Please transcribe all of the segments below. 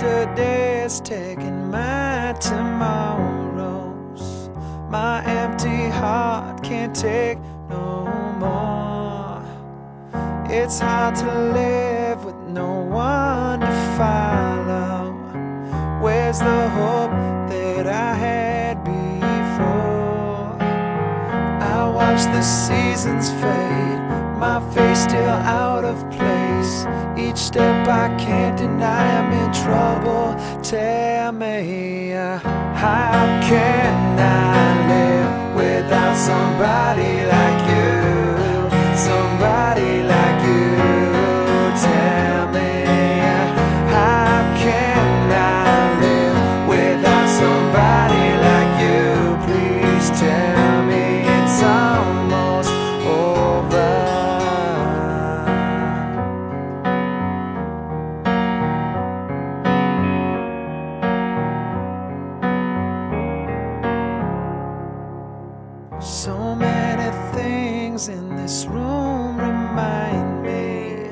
Yesterday's taking my tomorrows. My empty heart can't take no more. It's hard to live with no one to follow. Where's the hope that I had before? I watch the seasons fade, my face still out of place. Each step I can't deny I'm in trouble. Tell me, uh, how can I live without somebody like you? Things in this room remind me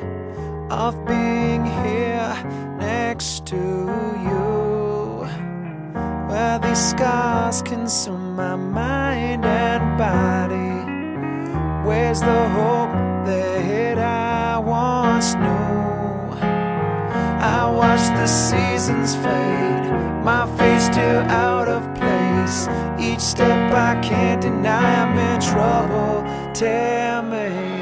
of being here next to you. Where these scars consume my mind and body. Where's the hope that I once knew? I watch the seasons fade, my face still out of place. Each step I can't deny I'm in trouble. Tell me,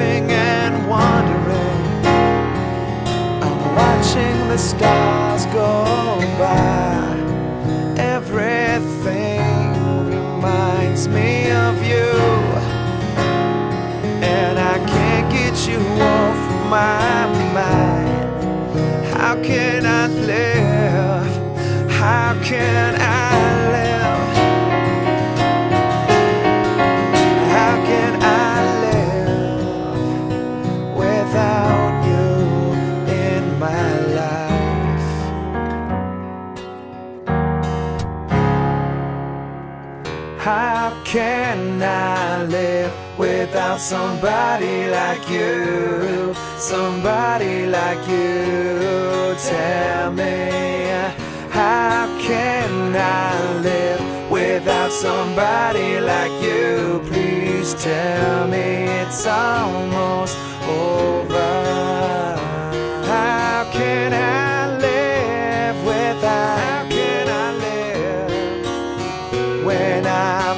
laughing and wondering. I'm watching the stars go by. Everything reminds me of you. And I can't get you off my mind. How can I live? How can How can I live without somebody like you? Somebody like you. Tell me, how can I live without somebody like you? Please tell me it's almost over. How can I live without? How can I live?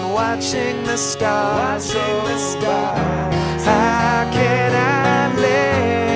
I'm watching the stars. Watching the oh, stars. How can I live?